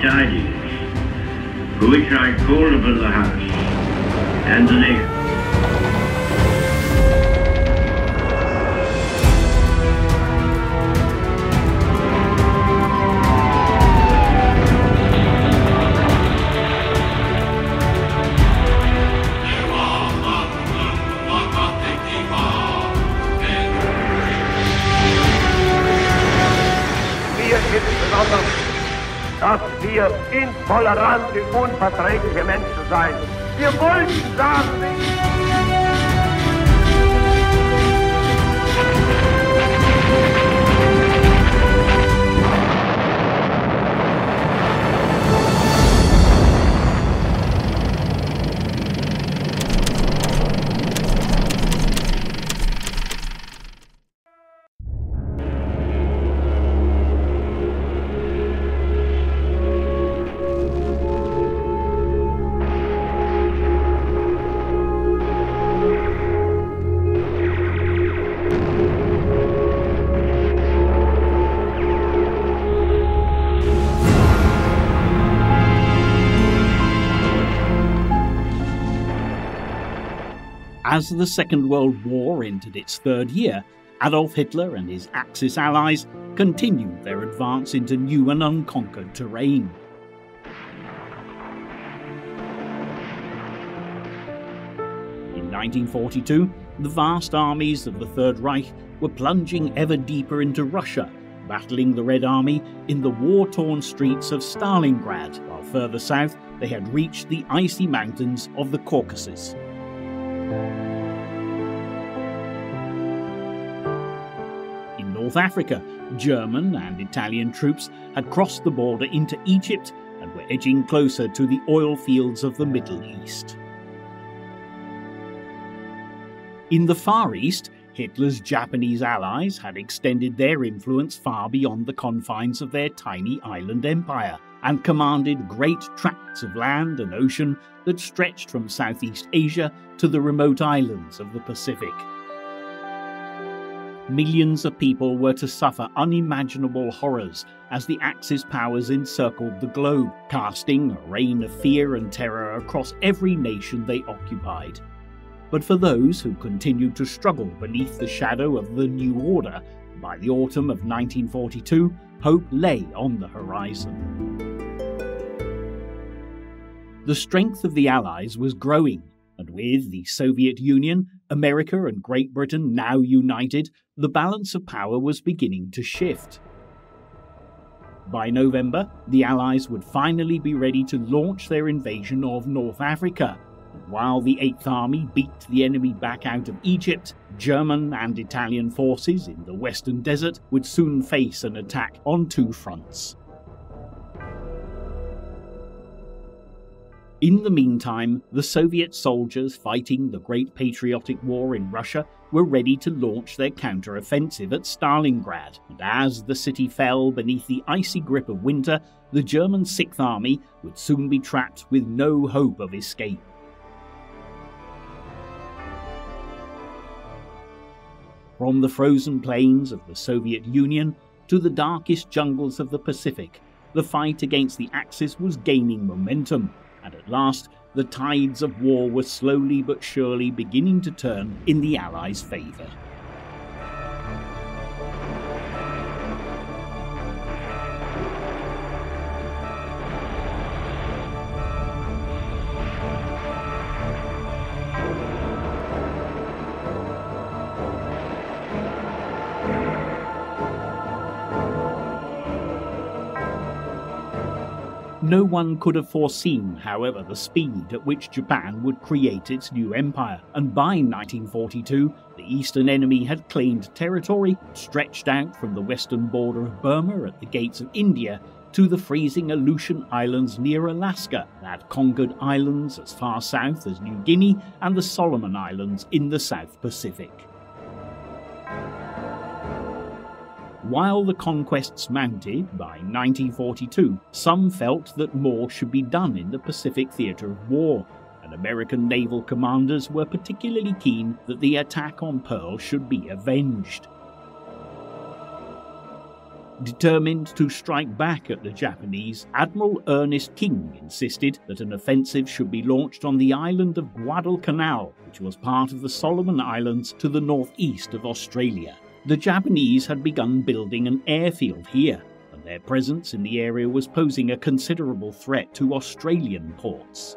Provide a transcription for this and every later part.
tidings, which I call upon the House and the nation. Wir intolerante, unverträgliche Menschen sein. Wir wollten sagen, As the Second World War entered its third year, Adolf Hitler and his Axis allies continued their advance into new and unconquered terrain. In 1942, the vast armies of the Third Reich were plunging ever deeper into Russia, battling the Red Army in the war torn streets of Stalingrad, while further south they had reached the icy mountains of the Caucasus. North Africa, German and Italian troops had crossed the border into Egypt and were edging closer to the oil fields of the Middle East. In the Far East, Hitler's Japanese allies had extended their influence far beyond the confines of their tiny island empire and commanded great tracts of land and ocean that stretched from Southeast Asia to the remote islands of the Pacific. Millions of people were to suffer unimaginable horrors as the Axis powers encircled the globe, casting a rain of fear and terror across every nation they occupied. But for those who continued to struggle beneath the shadow of the New Order, by the autumn of 1942, hope lay on the horizon. The strength of the Allies was growing, and with the Soviet Union, America, and Great Britain now united, the balance of power was beginning to shift. By November, the Allies would finally be ready to launch their invasion of North Africa. While the Eighth Army beat the enemy back out of Egypt, German and Italian forces in the Western Desert would soon face an attack on two fronts. In the meantime, the Soviet soldiers fighting the Great Patriotic War in Russia were ready to launch their counter-offensive at Stalingrad, and as the city fell beneath the icy grip of winter, the German Sixth Army would soon be trapped with no hope of escape. From the frozen plains of the Soviet Union to the darkest jungles of the Pacific, the fight against the Axis was gaining momentum, and at last the tides of war were slowly but surely beginning to turn in the Allies' favour. No one could have foreseen, however, the speed at which Japan would create its new empire, and by 1942, the eastern enemy had claimed territory stretched out from the western border of Burma at the gates of India to the freezing Aleutian Islands near Alaska, that conquered islands as far south as New Guinea and the Solomon Islands in the South Pacific. While the conquests mounted by 1942, some felt that more should be done in the Pacific theatre of war, and American naval commanders were particularly keen that the attack on Pearl should be avenged. Determined to strike back at the Japanese, Admiral Ernest King insisted that an offensive should be launched on the island of Guadalcanal, which was part of the Solomon Islands to the northeast of Australia. The Japanese had begun building an airfield here, and their presence in the area was posing a considerable threat to Australian ports.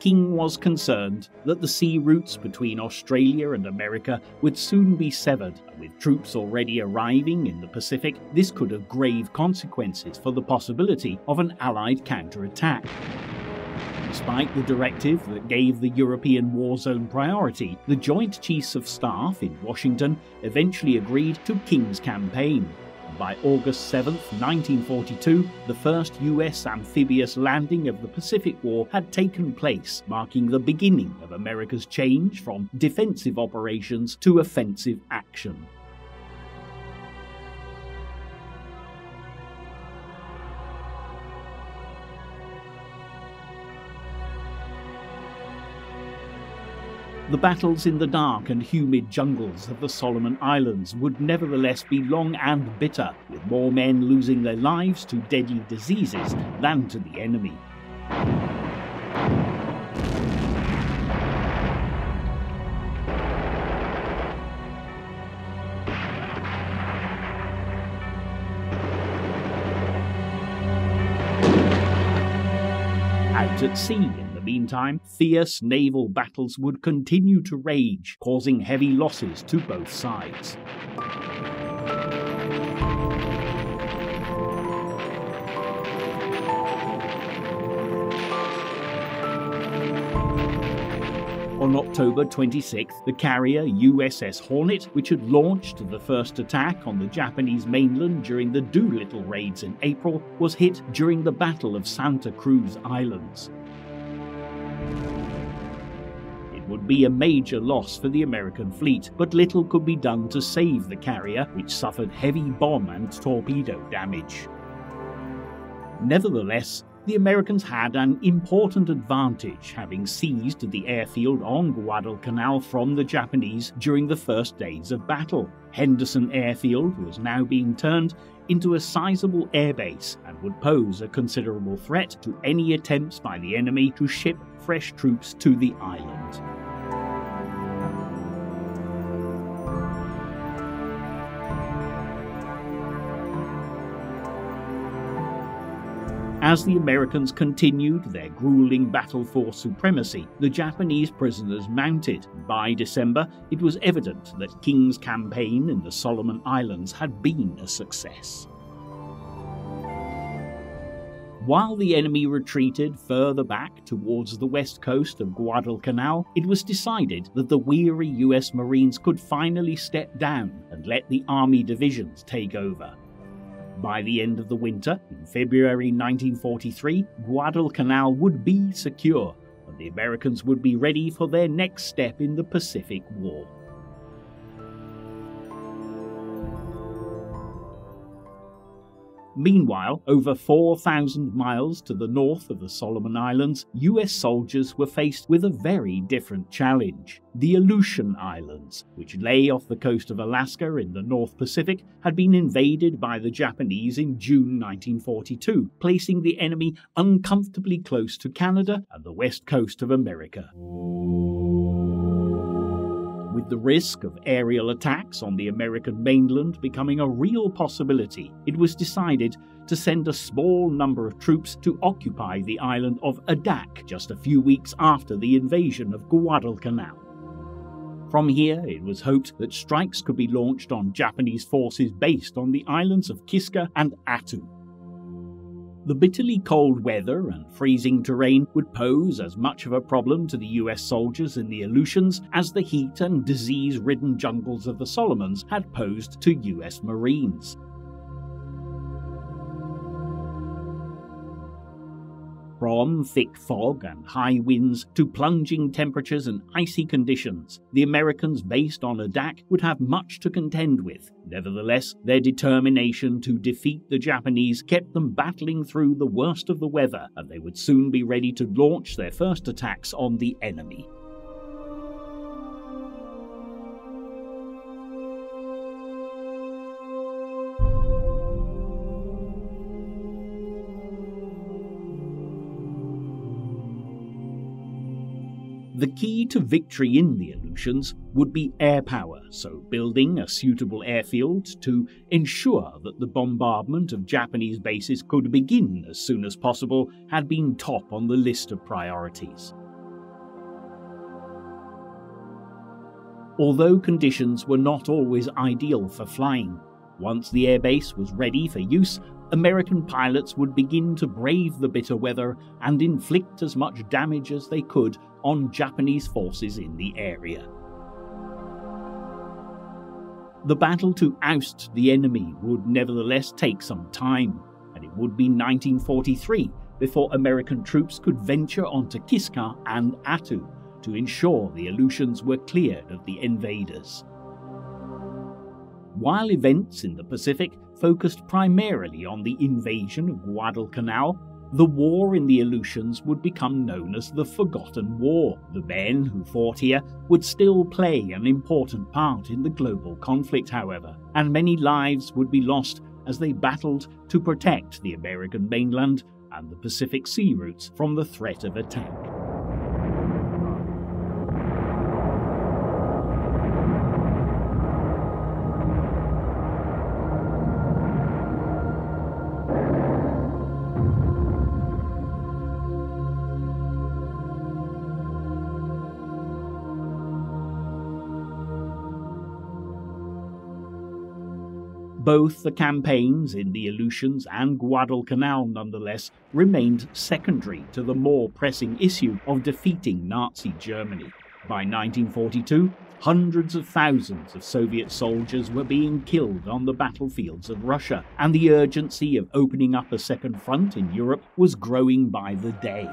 King was concerned that the sea routes between Australia and America would soon be severed, and with troops already arriving in the Pacific, this could have grave consequences for the possibility of an Allied counterattack. Despite the directive that gave the European war zone priority, the Joint Chiefs of Staff in Washington eventually agreed to King's campaign, by August 7, 1942, the first US amphibious landing of the Pacific War had taken place, marking the beginning of America's change from defensive operations to offensive action. The battles in the dark and humid jungles of the Solomon Islands would nevertheless be long and bitter, with more men losing their lives to deadly diseases than to the enemy. Out at sea meantime, fierce naval battles would continue to rage, causing heavy losses to both sides. On October 26, the carrier USS Hornet, which had launched the first attack on the Japanese mainland during the Doolittle raids in April, was hit during the Battle of Santa Cruz Islands would be a major loss for the American fleet, but little could be done to save the carrier, which suffered heavy bomb and torpedo damage. Nevertheless, the Americans had an important advantage, having seized the airfield on Guadalcanal from the Japanese during the first days of battle. Henderson Airfield was now being turned into a sizable airbase and would pose a considerable threat to any attempts by the enemy to ship fresh troops to the island. As the Americans continued their grueling battle for supremacy, the Japanese prisoners mounted. By December, it was evident that King's campaign in the Solomon Islands had been a success. While the enemy retreated further back towards the west coast of Guadalcanal, it was decided that the weary US Marines could finally step down and let the Army divisions take over. By the end of the winter, in February 1943, Guadalcanal would be secure, and the Americans would be ready for their next step in the Pacific War. Meanwhile, over 4,000 miles to the north of the Solomon Islands, US soldiers were faced with a very different challenge. The Aleutian Islands, which lay off the coast of Alaska in the North Pacific, had been invaded by the Japanese in June 1942, placing the enemy uncomfortably close to Canada and the west coast of America with the risk of aerial attacks on the American mainland becoming a real possibility, it was decided to send a small number of troops to occupy the island of Adak just a few weeks after the invasion of Guadalcanal. From here, it was hoped that strikes could be launched on Japanese forces based on the islands of Kiska and Attu. The bitterly cold weather and freezing terrain would pose as much of a problem to the US soldiers in the Aleutians as the heat and disease ridden jungles of the Solomons had posed to US Marines. From thick fog and high winds to plunging temperatures and icy conditions, the Americans based on Adak would have much to contend with. Nevertheless, their determination to defeat the Japanese kept them battling through the worst of the weather, and they would soon be ready to launch their first attacks on the enemy. The key to victory in the Aleutians would be air power, so building a suitable airfield to ensure that the bombardment of Japanese bases could begin as soon as possible had been top on the list of priorities. Although conditions were not always ideal for flying, once the airbase was ready for use, American pilots would begin to brave the bitter weather and inflict as much damage as they could on Japanese forces in the area. The battle to oust the enemy would nevertheless take some time, and it would be 1943 before American troops could venture onto Kiska and Attu to ensure the Aleutians were cleared of the invaders. While events in the Pacific focused primarily on the invasion of Guadalcanal, the war in the Aleutians would become known as the Forgotten War. The men who fought here would still play an important part in the global conflict, however, and many lives would be lost as they battled to protect the American mainland and the Pacific sea routes from the threat of attack. Both the campaigns in the Aleutians and Guadalcanal, nonetheless, remained secondary to the more pressing issue of defeating Nazi Germany. By 1942, hundreds of thousands of Soviet soldiers were being killed on the battlefields of Russia, and the urgency of opening up a second front in Europe was growing by the day.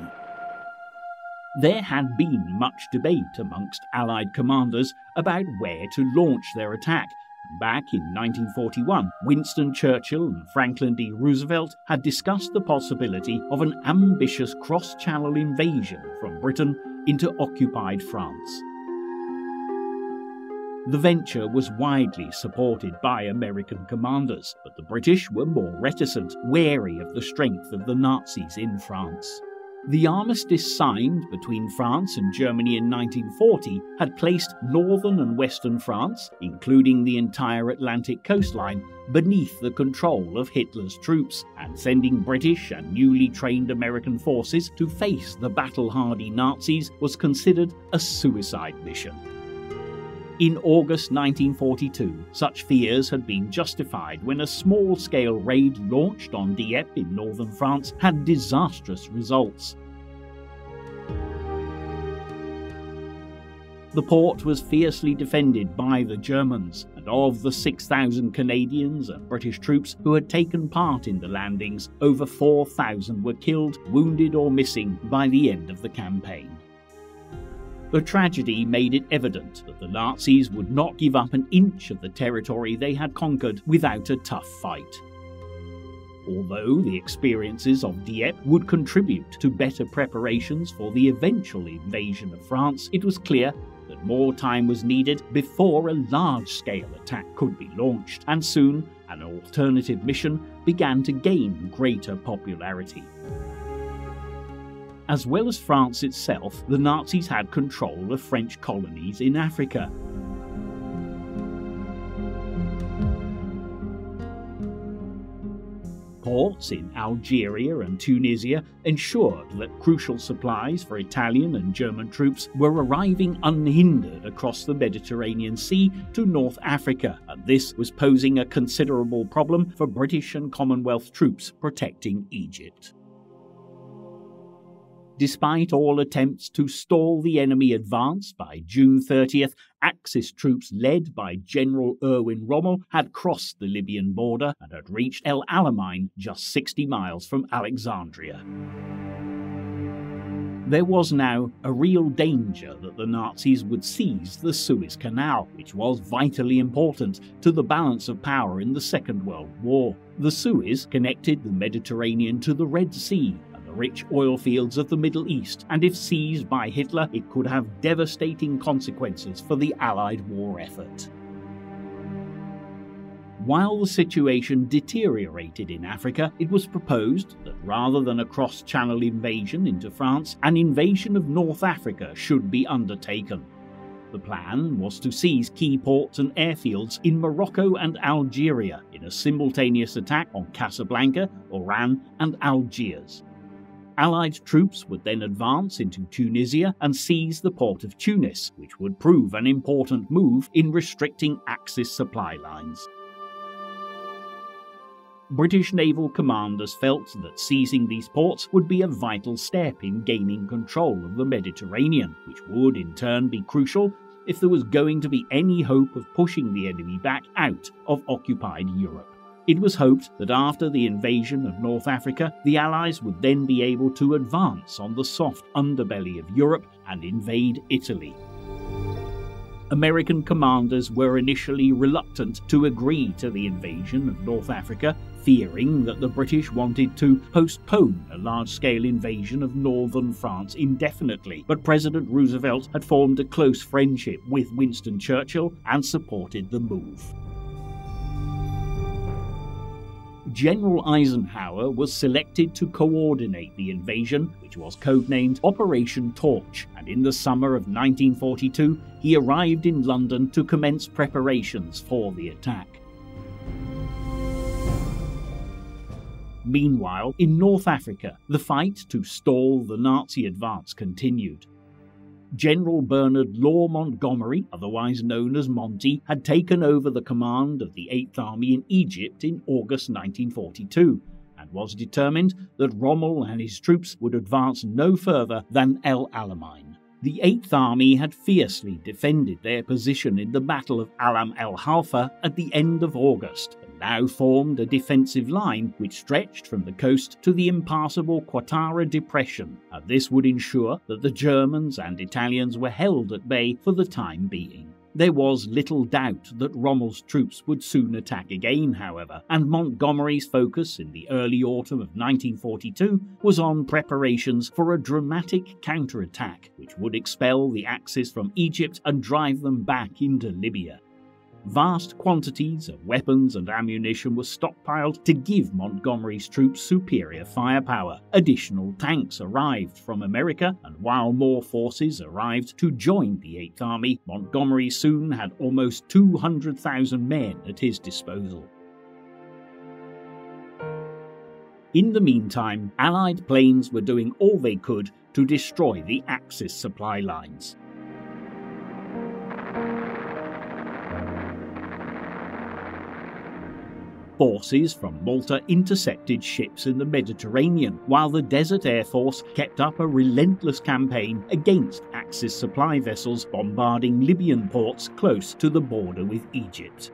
There had been much debate amongst Allied commanders about where to launch their attack, Back in 1941, Winston Churchill and Franklin D. Roosevelt had discussed the possibility of an ambitious cross channel invasion from Britain into occupied France. The venture was widely supported by American commanders, but the British were more reticent, wary of the strength of the Nazis in France. The armistice signed between France and Germany in 1940 had placed northern and western France, including the entire Atlantic coastline, beneath the control of Hitler's troops, and sending British and newly trained American forces to face the battle hardy Nazis was considered a suicide mission. In August 1942, such fears had been justified when a small scale raid launched on Dieppe in northern France had disastrous results. The port was fiercely defended by the Germans, and of the 6,000 Canadians and British troops who had taken part in the landings, over 4,000 were killed, wounded, or missing by the end of the campaign. The tragedy made it evident that the Nazis would not give up an inch of the territory they had conquered without a tough fight. Although the experiences of Dieppe would contribute to better preparations for the eventual invasion of France, it was clear that more time was needed before a large scale attack could be launched, and soon an alternative mission began to gain greater popularity. As well as France itself, the Nazis had control of French colonies in Africa. Ports in Algeria and Tunisia ensured that crucial supplies for Italian and German troops were arriving unhindered across the Mediterranean Sea to North Africa, and this was posing a considerable problem for British and Commonwealth troops protecting Egypt. Despite all attempts to stall the enemy advance, by June 30th, Axis troops led by General Erwin Rommel had crossed the Libyan border and had reached El Alamein, just 60 miles from Alexandria. There was now a real danger that the Nazis would seize the Suez Canal, which was vitally important to the balance of power in the Second World War. The Suez connected the Mediterranean to the Red Sea the rich oil fields of the Middle East, and if seized by Hitler, it could have devastating consequences for the Allied war effort. While the situation deteriorated in Africa, it was proposed that rather than a cross channel invasion into France, an invasion of North Africa should be undertaken. The plan was to seize key ports and airfields in Morocco and Algeria in a simultaneous attack on Casablanca, Oran, and Algiers. Allied troops would then advance into Tunisia and seize the port of Tunis, which would prove an important move in restricting Axis supply lines. British naval commanders felt that seizing these ports would be a vital step in gaining control of the Mediterranean, which would in turn be crucial if there was going to be any hope of pushing the enemy back out of occupied Europe. It was hoped that after the invasion of North Africa, the Allies would then be able to advance on the soft underbelly of Europe and invade Italy. American commanders were initially reluctant to agree to the invasion of North Africa fearing that the British wanted to postpone a large scale invasion of northern France indefinitely. But President Roosevelt had formed a close friendship with Winston Churchill and supported the move. General Eisenhower was selected to coordinate the invasion, which was codenamed Operation Torch, and in the summer of 1942 he arrived in London to commence preparations for the attack. Meanwhile, in North Africa, the fight to stall the Nazi advance continued. General Bernard Law Montgomery, otherwise known as Monty, had taken over the command of the Eighth Army in Egypt in August 1942 and was determined that Rommel and his troops would advance no further than El Alamein. The Eighth Army had fiercely defended their position in the Battle of Alam el Halfa at the end of August, now formed a defensive line which stretched from the coast to the impassable Qattara Depression, and this would ensure that the Germans and Italians were held at bay for the time being. There was little doubt that Rommel's troops would soon attack again, however, and Montgomery's focus in the early autumn of 1942 was on preparations for a dramatic counterattack which would expel the Axis from Egypt and drive them back into Libya. Vast quantities of weapons and ammunition were stockpiled to give Montgomery's troops superior firepower. Additional tanks arrived from America, and while more forces arrived to join the Eighth Army, Montgomery soon had almost 200,000 men at his disposal. In the meantime, Allied planes were doing all they could to destroy the Axis supply lines. Forces from Malta intercepted ships in the Mediterranean, while the Desert Air Force kept up a relentless campaign against Axis supply vessels bombarding Libyan ports close to the border with Egypt.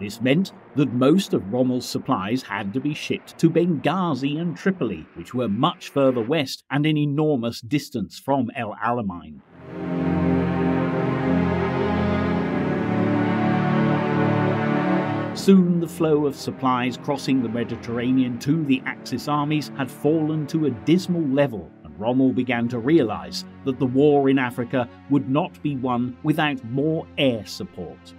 This meant that most of Rommel's supplies had to be shipped to Benghazi and Tripoli, which were much further west and an enormous distance from El Alamein. Soon the flow of supplies crossing the Mediterranean to the Axis armies had fallen to a dismal level, and Rommel began to realize that the war in Africa would not be won without more air support.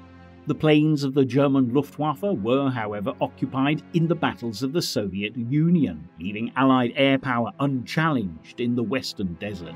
The planes of the German Luftwaffe were, however, occupied in the battles of the Soviet Union, leaving Allied air power unchallenged in the Western Desert.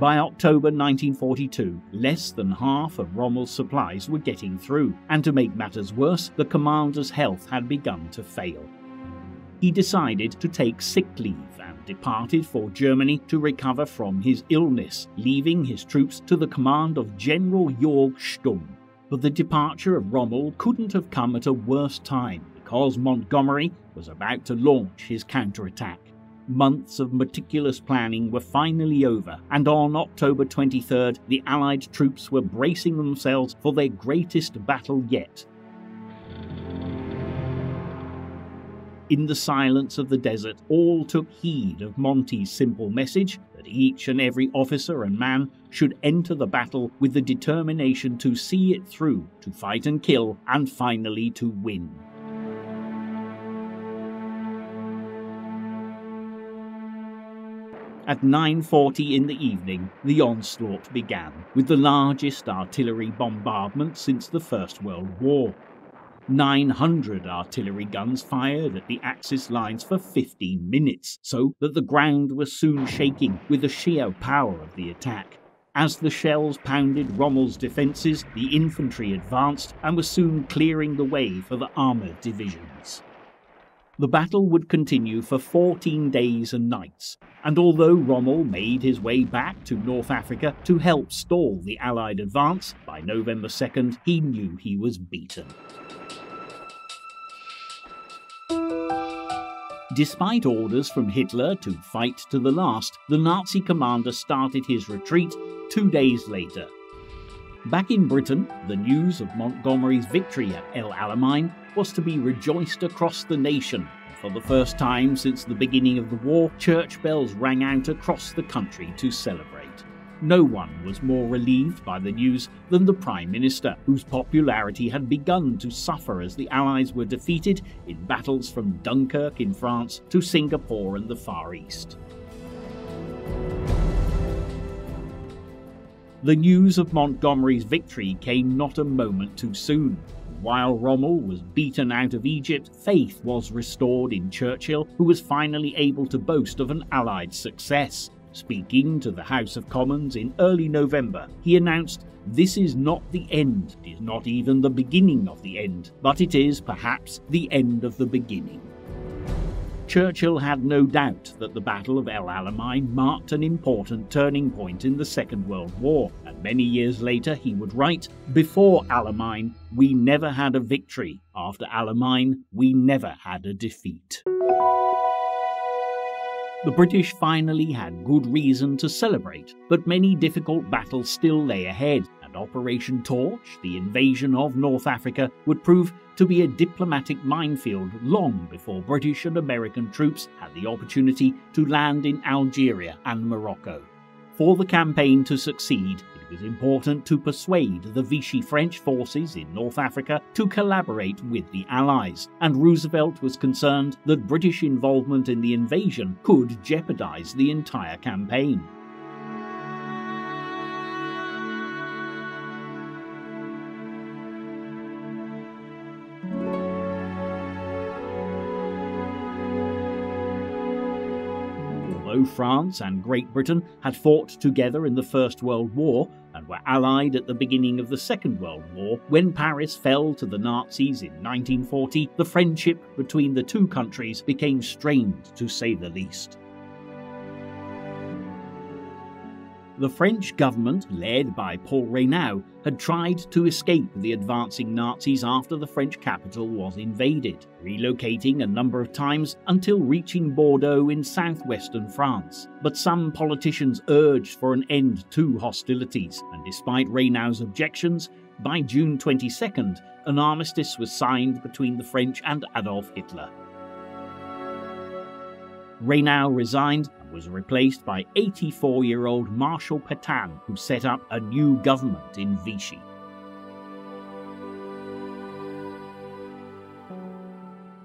By October 1942, less than half of Rommel's supplies were getting through, and to make matters worse, the commander's health had begun to fail. He decided to take sick leave and departed for Germany to recover from his illness, leaving his troops to the command of General Georg Stumme. But the departure of Rommel couldn't have come at a worse time because Montgomery was about to launch his counterattack. Months of meticulous planning were finally over, and on October 23rd, the Allied troops were bracing themselves for their greatest battle yet. In the silence of the desert, all took heed of Monty's simple message that each and every officer and man should enter the battle with the determination to see it through, to fight and kill, and finally to win. At 9.40 in the evening, the onslaught began, with the largest artillery bombardment since the First World War. 900 artillery guns fired at the Axis lines for 15 minutes, so that the ground was soon shaking with the sheer power of the attack. As the shells pounded Rommel's defences, the infantry advanced and was soon clearing the way for the armoured divisions. The battle would continue for 14 days and nights, and although Rommel made his way back to North Africa to help stall the Allied advance, by November 2nd he knew he was beaten. Despite orders from Hitler to fight to the last, the Nazi commander started his retreat two days later. Back in Britain, the news of Montgomery's victory at El Alamein was to be rejoiced across the nation. For the first time since the beginning of the war, church bells rang out across the country to celebrate. No one was more relieved by the news than the Prime Minister, whose popularity had begun to suffer as the Allies were defeated in battles from Dunkirk in France to Singapore and the Far East. The news of Montgomery's victory came not a moment too soon. While Rommel was beaten out of Egypt, faith was restored in Churchill, who was finally able to boast of an Allied success. Speaking to the House of Commons in early November, he announced, This is not the end, it is not even the beginning of the end, but it is perhaps the end of the beginning. Churchill had no doubt that the Battle of El Alamein marked an important turning point in the Second World War, and many years later he would write, Before Alamein, we never had a victory. After Alamein, we never had a defeat. The British finally had good reason to celebrate, but many difficult battles still lay ahead, and Operation Torch, the invasion of North Africa, would prove to be a diplomatic minefield long before British and American troops had the opportunity to land in Algeria and Morocco. For the campaign to succeed, it was important to persuade the Vichy French forces in North Africa to collaborate with the Allies, and Roosevelt was concerned that British involvement in the invasion could jeopardize the entire campaign. Although France and Great Britain had fought together in the First World War and were allied at the beginning of the Second World War, when Paris fell to the Nazis in 1940, the friendship between the two countries became strained to say the least. The French government, led by Paul Reynaud, had tried to escape the advancing Nazis after the French capital was invaded, relocating a number of times until reaching Bordeaux in southwestern France. But some politicians urged for an end to hostilities, and despite Reynaud's objections, by June 22nd, an armistice was signed between the French and Adolf Hitler. Reynaud resigned was replaced by 84 year old Marshal Pétain, who set up a new government in Vichy.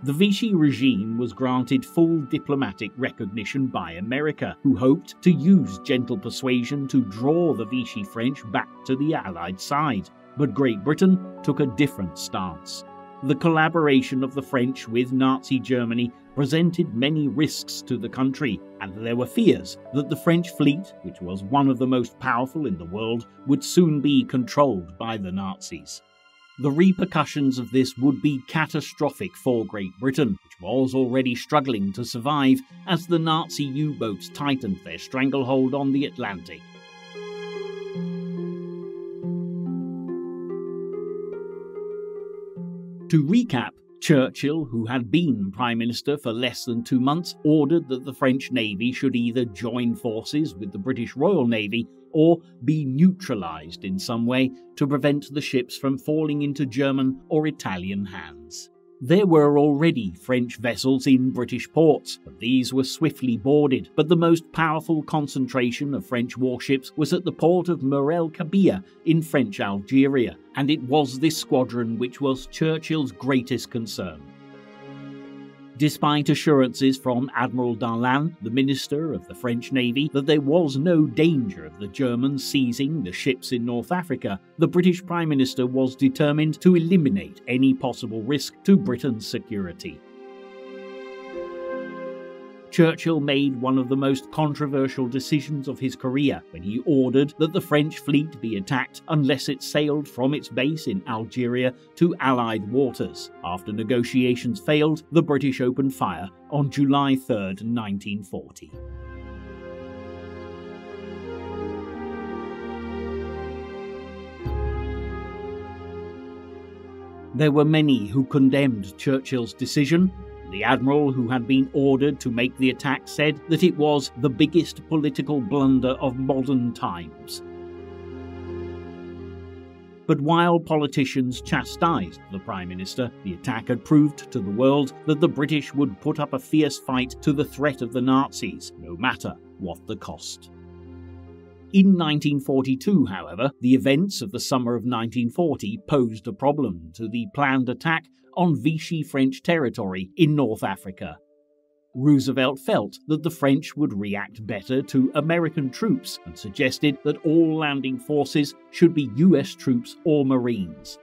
The Vichy regime was granted full diplomatic recognition by America, who hoped to use gentle persuasion to draw the Vichy French back to the Allied side. But Great Britain took a different stance. The collaboration of the French with Nazi Germany presented many risks to the country, and there were fears that the French fleet, which was one of the most powerful in the world, would soon be controlled by the Nazis. The repercussions of this would be catastrophic for Great Britain, which was already struggling to survive as the Nazi U boats tightened their stranglehold on the Atlantic. To recap, Churchill, who had been Prime Minister for less than two months, ordered that the French Navy should either join forces with the British Royal Navy or be neutralised in some way to prevent the ships from falling into German or Italian hands. There were already French vessels in British ports, but these were swiftly boarded. But the most powerful concentration of French warships was at the port of Mer el Kabir in French Algeria, and it was this squadron which was Churchill's greatest concern. Despite assurances from Admiral Darlan, the Minister of the French Navy, that there was no danger of the Germans seizing the ships in North Africa, the British Prime Minister was determined to eliminate any possible risk to Britain's security. Churchill made one of the most controversial decisions of his career when he ordered that the French fleet be attacked unless it sailed from its base in Algeria to Allied waters. After negotiations failed, the British opened fire on July 3, 1940. There were many who condemned Churchill's decision, the admiral who had been ordered to make the attack said that it was the biggest political blunder of modern times. But while politicians chastised the Prime Minister, the attack had proved to the world that the British would put up a fierce fight to the threat of the Nazis, no matter what the cost. In 1942, however, the events of the summer of 1940 posed a problem to the planned attack on Vichy French territory in North Africa. Roosevelt felt that the French would react better to American troops and suggested that all landing forces should be US troops or Marines.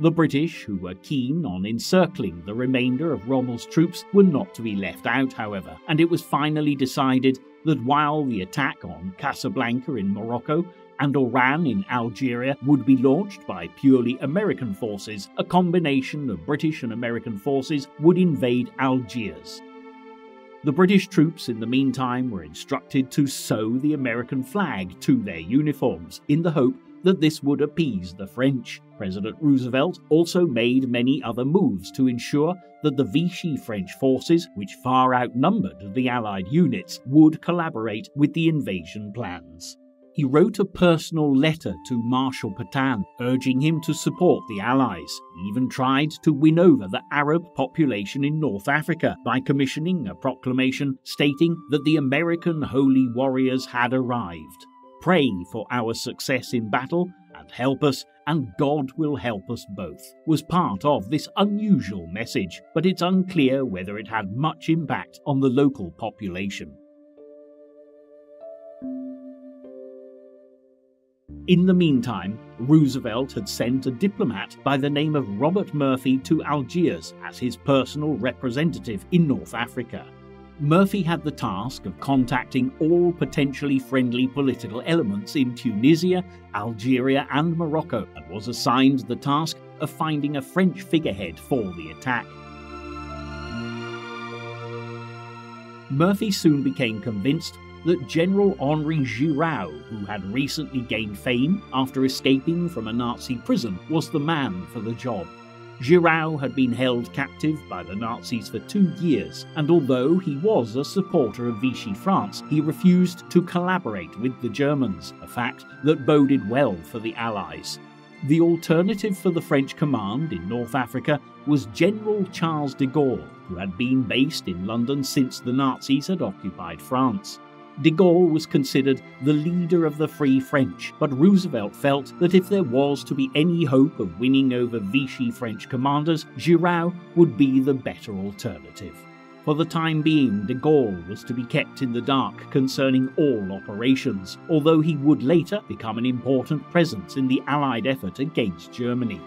The British, who were keen on encircling the remainder of Rommel's troops, were not to be left out, however, and it was finally decided that while the attack on Casablanca in Morocco and Oran in Algeria would be launched by purely American forces, a combination of British and American forces would invade Algiers. The British troops, in the meantime, were instructed to sew the American flag to their uniforms in the hope that this would appease the French. President Roosevelt also made many other moves to ensure that the Vichy French forces, which far outnumbered the Allied units, would collaborate with the invasion plans. He wrote a personal letter to Marshal Pétain urging him to support the Allies. He even tried to win over the Arab population in North Africa by commissioning a proclamation stating that the American holy warriors had arrived. Pray for our success in battle and help us, and God will help us both, was part of this unusual message, but it's unclear whether it had much impact on the local population. In the meantime, Roosevelt had sent a diplomat by the name of Robert Murphy to Algiers as his personal representative in North Africa. Murphy had the task of contacting all potentially friendly political elements in Tunisia, Algeria, and Morocco, and was assigned the task of finding a French figurehead for the attack. Murphy soon became convinced that General Henri Giraud, who had recently gained fame after escaping from a Nazi prison, was the man for the job. Giraud had been held captive by the Nazis for two years, and although he was a supporter of Vichy France, he refused to collaborate with the Germans, a fact that boded well for the Allies. The alternative for the French command in North Africa was General Charles de Gaulle, who had been based in London since the Nazis had occupied France. De Gaulle was considered the leader of the Free French, but Roosevelt felt that if there was to be any hope of winning over Vichy French commanders, Giraud would be the better alternative. For the time being, de Gaulle was to be kept in the dark concerning all operations, although he would later become an important presence in the Allied effort against Germany.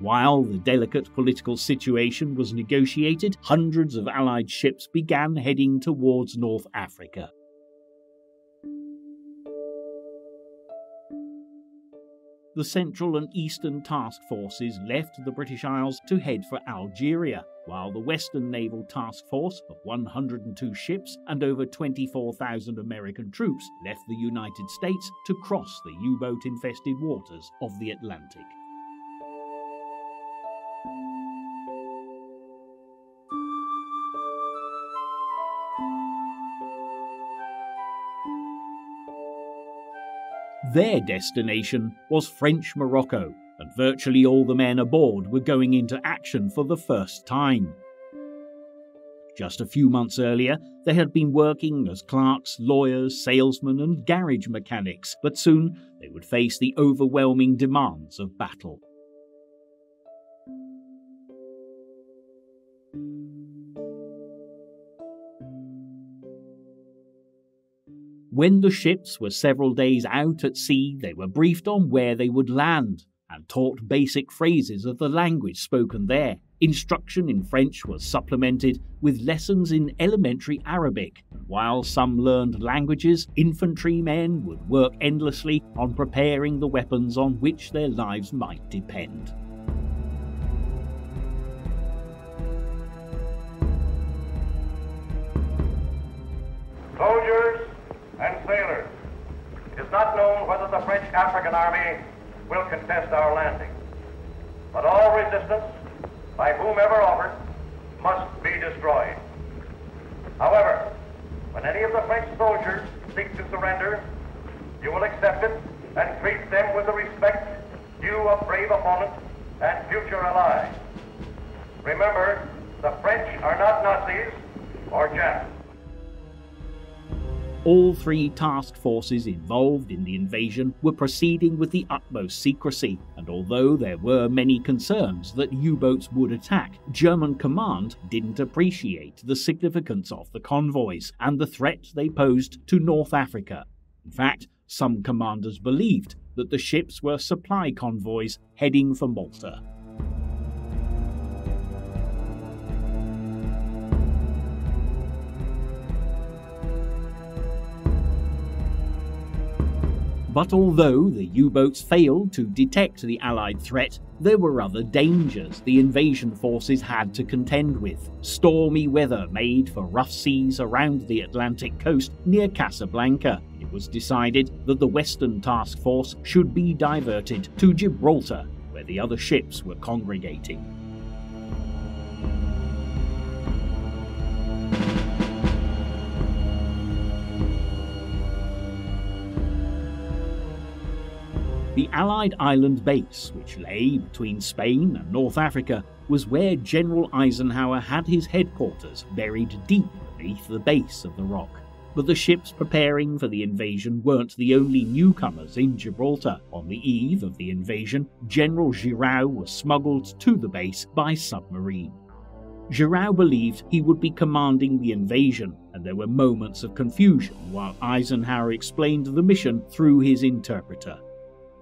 While the delicate political situation was negotiated, hundreds of Allied ships began heading towards North Africa. The Central and Eastern task forces left the British Isles to head for Algeria, while the Western Naval Task Force of 102 ships and over 24,000 American troops left the United States to cross the U boat infested waters of the Atlantic. Their destination was French Morocco, and virtually all the men aboard were going into action for the first time. Just a few months earlier, they had been working as clerks, lawyers, salesmen, and garage mechanics, but soon they would face the overwhelming demands of battle. When the ships were several days out at sea, they were briefed on where they would land and taught basic phrases of the language spoken there. Instruction in French was supplemented with lessons in elementary Arabic. While some learned languages, infantrymen would work endlessly on preparing the weapons on which their lives might depend. Soldiers, and sailors. It is not known whether the French African army will contest our landing. But all resistance, by whomever offered, must be destroyed. However, when any of the French soldiers seek to surrender, you will accept it and treat them with the respect due a brave opponent and future ally. Remember, the French are not Nazis or Japs. All three task forces involved in the invasion were proceeding with the utmost secrecy, and although there were many concerns that U boats would attack, German command didn't appreciate the significance of the convoys and the threat they posed to North Africa. In fact, some commanders believed that the ships were supply convoys heading for Malta. But although the U boats failed to detect the Allied threat, there were other dangers the invasion forces had to contend with. Stormy weather made for rough seas around the Atlantic coast near Casablanca. It was decided that the Western Task Force should be diverted to Gibraltar, where the other ships were congregating. The Allied island base, which lay between Spain and North Africa, was where General Eisenhower had his headquarters buried deep beneath the base of the rock. But the ships preparing for the invasion weren't the only newcomers in Gibraltar. On the eve of the invasion, General Giraud was smuggled to the base by submarine. Giraud believed he would be commanding the invasion, and there were moments of confusion while Eisenhower explained the mission through his interpreter.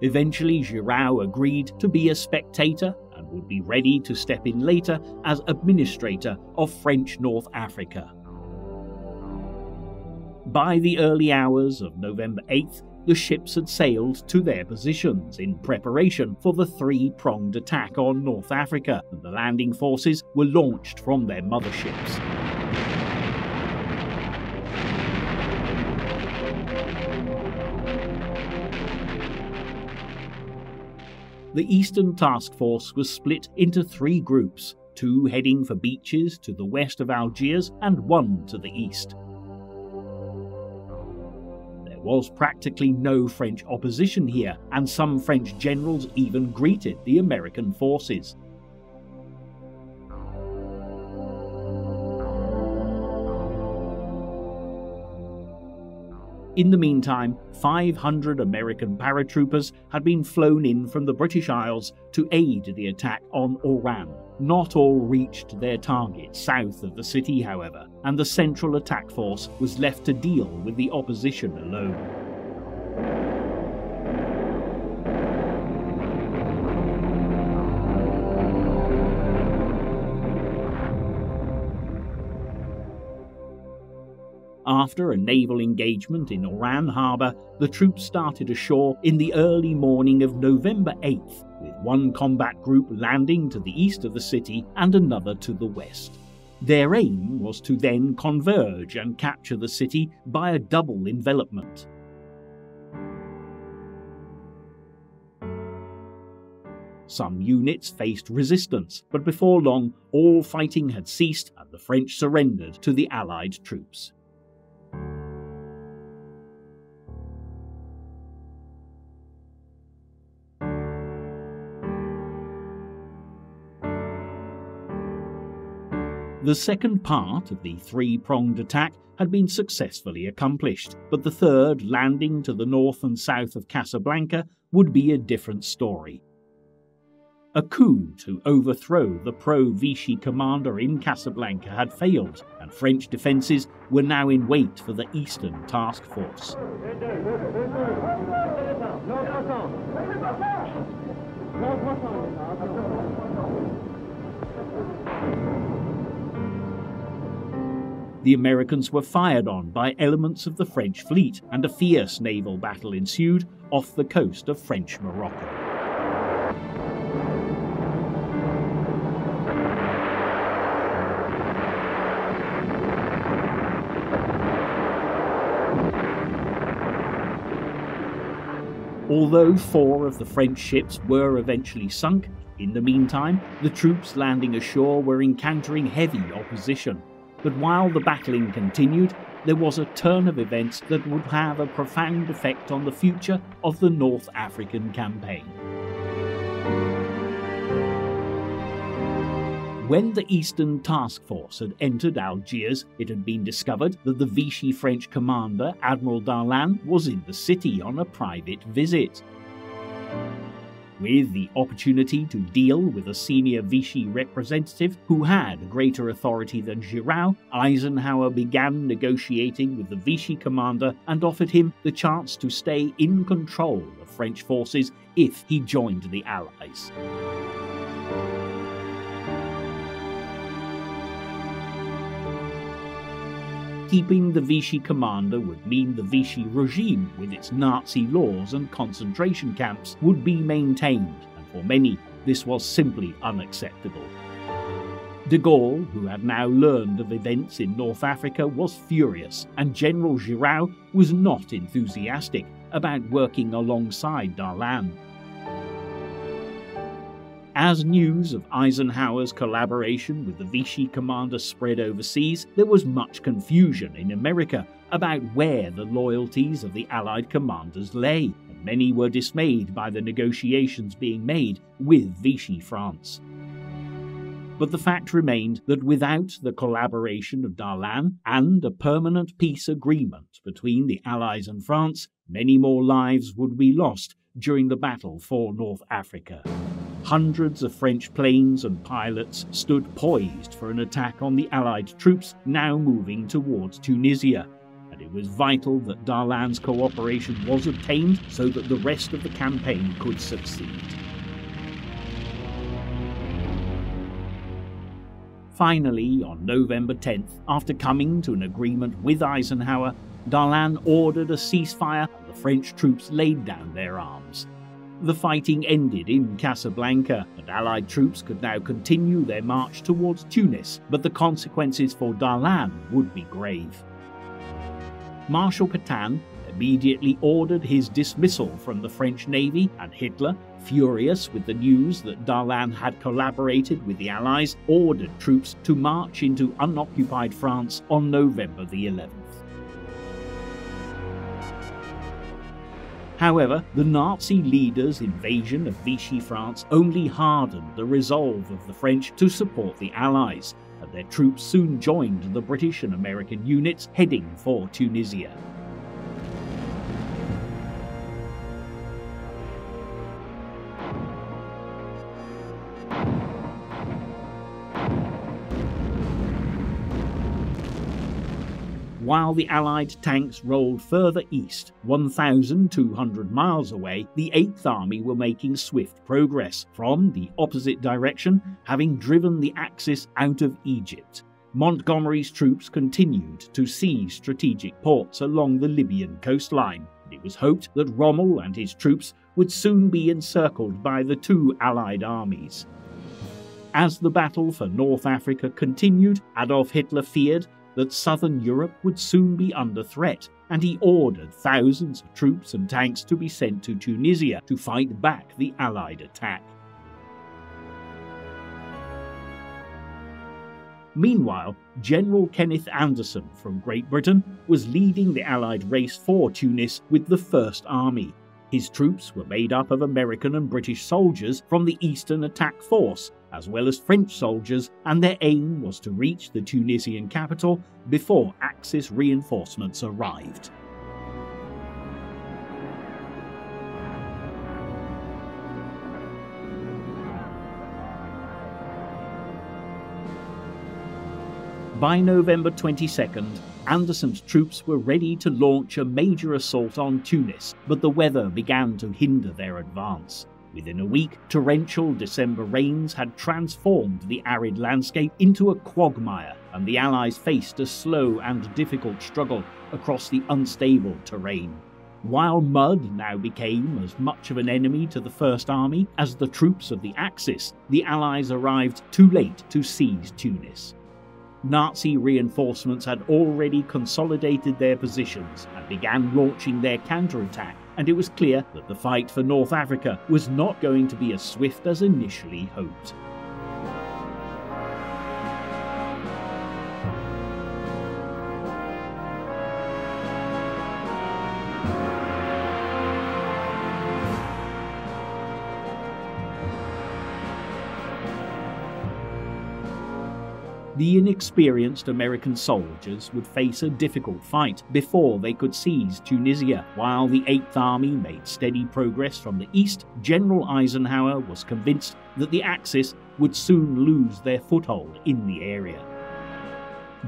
Eventually, Giraud agreed to be a spectator and would be ready to step in later as administrator of French North Africa. By the early hours of November 8th, the ships had sailed to their positions in preparation for the three pronged attack on North Africa, and the landing forces were launched from their motherships. The Eastern Task Force was split into three groups two heading for beaches to the west of Algiers and one to the east. There was practically no French opposition here, and some French generals even greeted the American forces. In the meantime, 500 American paratroopers had been flown in from the British Isles to aid the attack on Oran. Not all reached their target south of the city, however, and the Central Attack Force was left to deal with the opposition alone. After a naval engagement in Oran harbour, the troops started ashore in the early morning of November 8th, with one combat group landing to the east of the city and another to the west. Their aim was to then converge and capture the city by a double envelopment. Some units faced resistance, but before long all fighting had ceased and the French surrendered to the Allied troops. The second part of the three pronged attack had been successfully accomplished, but the third, landing to the north and south of Casablanca, would be a different story. A coup to overthrow the pro Vichy commander in Casablanca had failed, and French defences were now in wait for the Eastern Task Force. The Americans were fired on by elements of the French fleet, and a fierce naval battle ensued off the coast of French Morocco. Although four of the French ships were eventually sunk, in the meantime, the troops landing ashore were encountering heavy opposition. But while the battling continued, there was a turn of events that would have a profound effect on the future of the North African campaign. When the Eastern Task Force had entered Algiers, it had been discovered that the Vichy French commander, Admiral Darlan, was in the city on a private visit with the opportunity to deal with a senior Vichy representative who had greater authority than Giraud, Eisenhower began negotiating with the Vichy commander and offered him the chance to stay in control of French forces if he joined the Allies. Keeping the Vichy commander would mean the Vichy regime, with its Nazi laws and concentration camps, would be maintained, and for many, this was simply unacceptable. De Gaulle, who had now learned of events in North Africa, was furious, and General Giraud was not enthusiastic about working alongside Darlan. As news of Eisenhower's collaboration with the Vichy commander spread overseas, there was much confusion in America about where the loyalties of the Allied commanders lay, and many were dismayed by the negotiations being made with Vichy France. But the fact remained that without the collaboration of Darlan and a permanent peace agreement between the Allies and France, many more lives would be lost during the battle for North Africa. Hundreds of French planes and pilots stood poised for an attack on the Allied troops now moving towards Tunisia, and it was vital that Darlan's cooperation was obtained so that the rest of the campaign could succeed. Finally, on November 10th, after coming to an agreement with Eisenhower, Darlan ordered a ceasefire and the French troops laid down their arms. The fighting ended in Casablanca, and Allied troops could now continue their march towards Tunis, but the consequences for Darlan would be grave. Marshal Pétain immediately ordered his dismissal from the French Navy, and Hitler, furious with the news that Darlan had collaborated with the Allies, ordered troops to march into unoccupied France on November the 11th. However, the Nazi leaders' invasion of Vichy France only hardened the resolve of the French to support the Allies, and their troops soon joined the British and American units heading for Tunisia. While the Allied tanks rolled further east, 1,200 miles away, the 8th Army were making swift progress from the opposite direction, having driven the Axis out of Egypt. Montgomery's troops continued to seize strategic ports along the Libyan coastline. And it was hoped that Rommel and his troops would soon be encircled by the two Allied armies. As the battle for North Africa continued, Adolf Hitler feared that southern Europe would soon be under threat, and he ordered thousands of troops and tanks to be sent to Tunisia to fight back the Allied attack. Meanwhile, General Kenneth Anderson from Great Britain was leading the Allied race for Tunis with the First Army. His troops were made up of American and British soldiers from the Eastern Attack Force, as well as French soldiers, and their aim was to reach the Tunisian capital before Axis reinforcements arrived. By November 22nd, Anderson's troops were ready to launch a major assault on Tunis, but the weather began to hinder their advance. Within a week, torrential December rains had transformed the arid landscape into a quagmire, and the Allies faced a slow and difficult struggle across the unstable terrain. While mud now became as much of an enemy to the First Army as the troops of the Axis, the Allies arrived too late to seize Tunis. Nazi reinforcements had already consolidated their positions and began launching their counterattack, and it was clear that the fight for North Africa was not going to be as swift as initially hoped. The inexperienced American soldiers would face a difficult fight before they could seize Tunisia. While the Eighth Army made steady progress from the east, General Eisenhower was convinced that the Axis would soon lose their foothold in the area.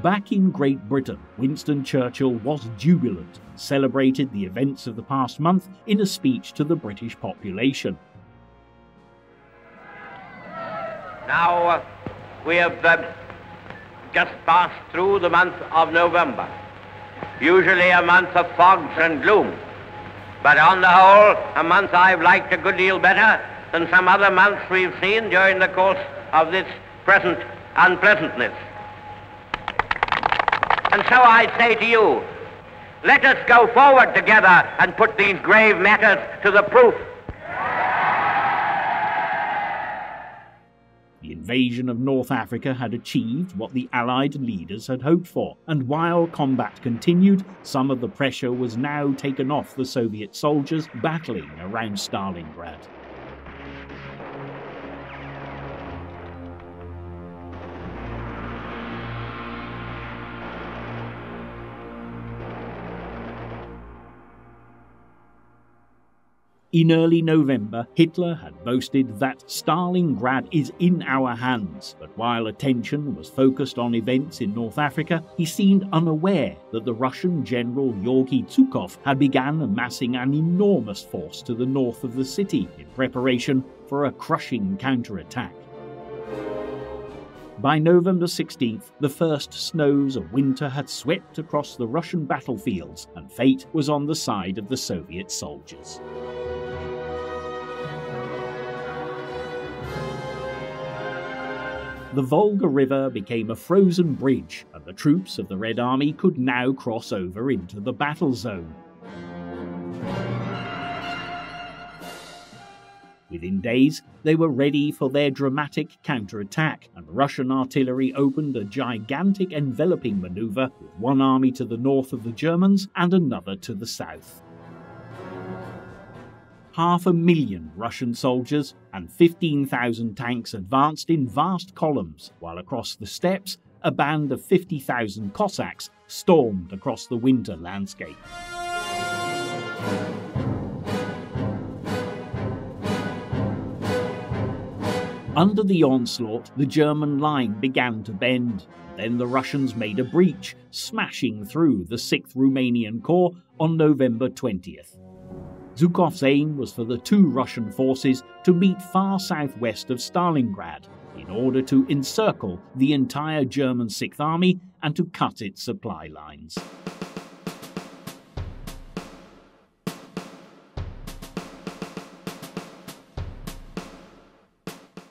Back in Great Britain, Winston Churchill was jubilant, celebrated the events of the past month in a speech to the British population. Now, uh, we have uh, just passed through the month of November, usually a month of fogs and gloom. But on the whole, a month I've liked a good deal better than some other months we've seen during the course of this present unpleasantness. And so I say to you, let us go forward together and put these grave matters to the proof. Invasion of North Africa had achieved what the Allied leaders had hoped for, and while combat continued, some of the pressure was now taken off the Soviet soldiers battling around Stalingrad. In early November, Hitler had boasted that Stalingrad is in our hands, but while attention was focused on events in North Africa, he seemed unaware that the Russian general Georgy Zhukov had begun amassing an enormous force to the north of the city in preparation for a crushing counterattack. By November 16th, the first snows of winter had swept across the Russian battlefields, and fate was on the side of the Soviet soldiers. The Volga River became a frozen bridge, and the troops of the Red Army could now cross over into the battle zone. Within days, they were ready for their dramatic counterattack, and Russian artillery opened a gigantic enveloping maneuver with one army to the north of the Germans and another to the south half a million Russian soldiers and 15,000 tanks advanced in vast columns, while across the steppes, a band of 50,000 Cossacks stormed across the winter landscape. Under the onslaught, the German line began to bend. Then the Russians made a breach, smashing through the 6th Romanian Corps on November 20th. Zhukov's aim was for the two Russian forces to meet far southwest of Stalingrad. In order to encircle the entire German Sixth Army and to cut its supply lines.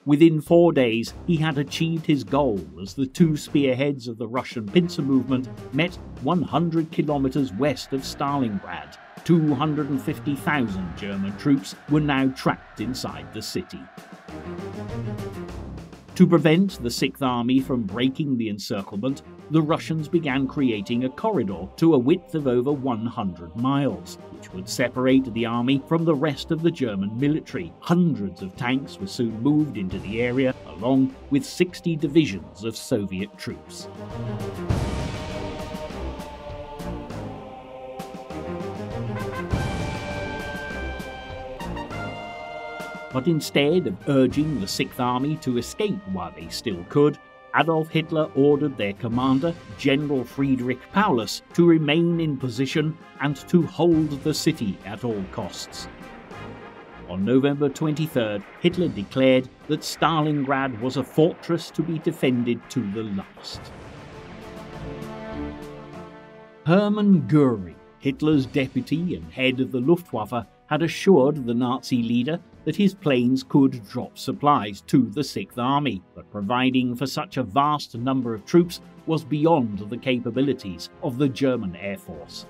Within four days, he had achieved his goal as the two spearheads of the Russian pincer movement met 100 kilometers west of Stalingrad. 250,000 German troops were now trapped inside the city. To prevent the Sixth Army from breaking the encirclement, the Russians began creating a corridor to a width of over 100 miles, which would separate the army from the rest of the German military. Hundreds of tanks were soon moved into the area, along with 60 divisions of Soviet troops. But instead of urging the Sixth Army to escape while they still could, Adolf Hitler ordered their commander, General Friedrich Paulus, to remain in position and to hold the city at all costs. On November 23rd, Hitler declared that Stalingrad was a fortress to be defended to the last. Hermann Goering, Hitler's deputy and head of the Luftwaffe, had assured the Nazi leader that his planes could drop supplies to the Sixth Army, but providing for such a vast number of troops was beyond the capabilities of the German Air Force.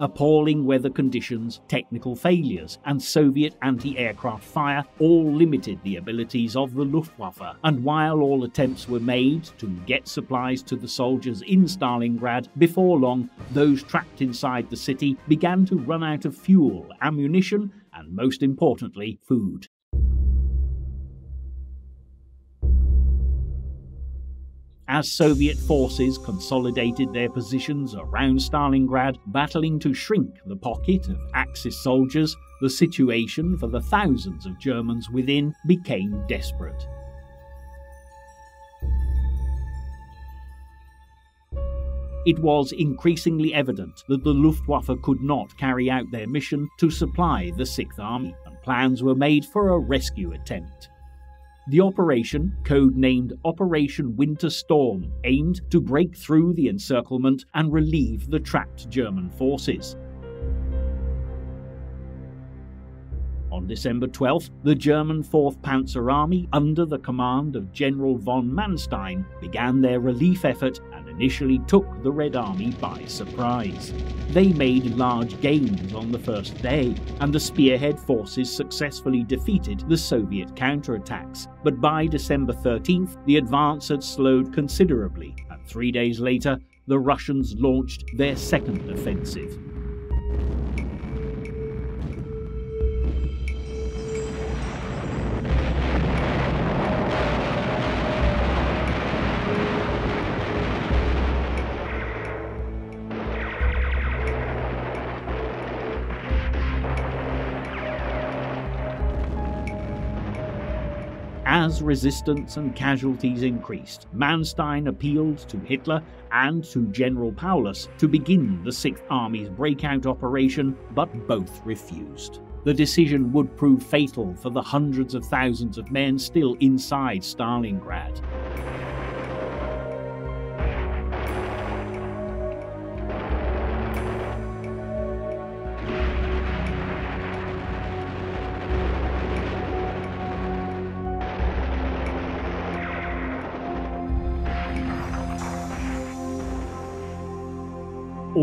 Appalling weather conditions, technical failures, and Soviet anti aircraft fire all limited the abilities of the Luftwaffe. And while all attempts were made to get supplies to the soldiers in Stalingrad, before long, those trapped inside the city began to run out of fuel, ammunition, and most importantly, food. As Soviet forces consolidated their positions around Stalingrad, battling to shrink the pocket of Axis soldiers, the situation for the thousands of Germans within became desperate. It was increasingly evident that the Luftwaffe could not carry out their mission to supply the Sixth Army, and plans were made for a rescue attempt. The operation, codenamed Operation Winter Storm, aimed to break through the encirclement and relieve the trapped German forces. On December 12th, the German 4th Panzer Army, under the command of General von Manstein, began their relief effort and initially took the Red Army by surprise. They made large gains on the first day, and the spearhead forces successfully defeated the Soviet counterattacks. But by December 13th, the advance had slowed considerably, and three days later, the Russians launched their second offensive. As resistance and casualties increased, Manstein appealed to Hitler and to General Paulus to begin the Sixth Army's breakout operation, but both refused. The decision would prove fatal for the hundreds of thousands of men still inside Stalingrad.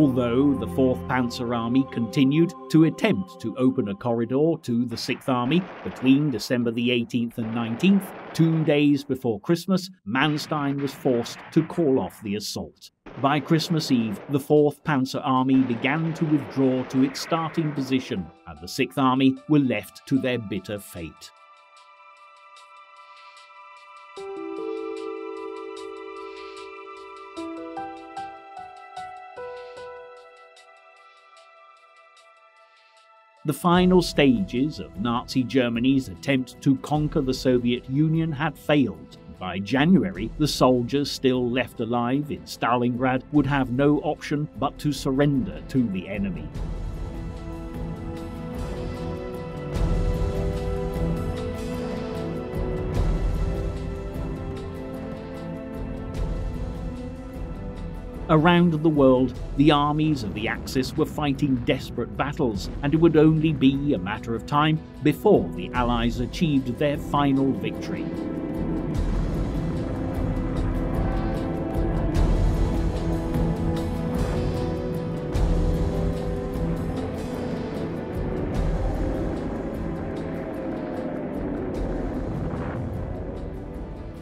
Although the 4th Panzer Army continued to attempt to open a corridor to the 6th Army between December the 18th and 19th, two days before Christmas, Manstein was forced to call off the assault. By Christmas Eve, the 4th Panzer Army began to withdraw to its starting position, and the 6th Army were left to their bitter fate. The final stages of Nazi Germany's attempt to conquer the Soviet Union had failed. By January, the soldiers still left alive in Stalingrad would have no option but to surrender to the enemy. Around the world, the armies of the Axis were fighting desperate battles, and it would only be a matter of time before the Allies achieved their final victory.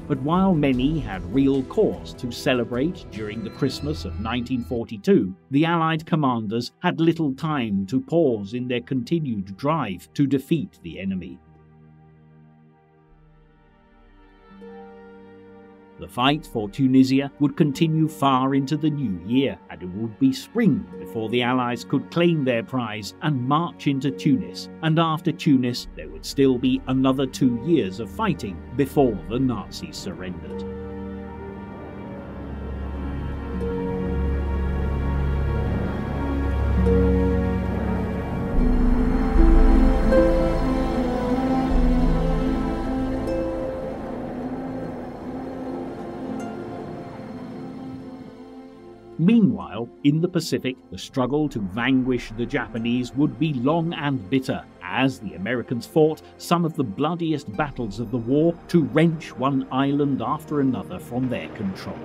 But while many had real cause to celebrate during the Christmas of 1942, the Allied commanders had little time to pause in their continued drive to defeat the enemy. The fight for Tunisia would continue far into the new year, and it would be spring before the Allies could claim their prize and march into Tunis. And after Tunis, there would still be another two years of fighting before the Nazis surrendered. In the Pacific, the struggle to vanquish the Japanese would be long and bitter, as the Americans fought some of the bloodiest battles of the war to wrench one island after another from their control.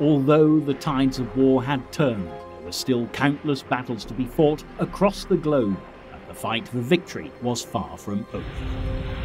Although the tides of war had turned, there were still countless battles to be fought across the globe, and the fight for victory was far from over.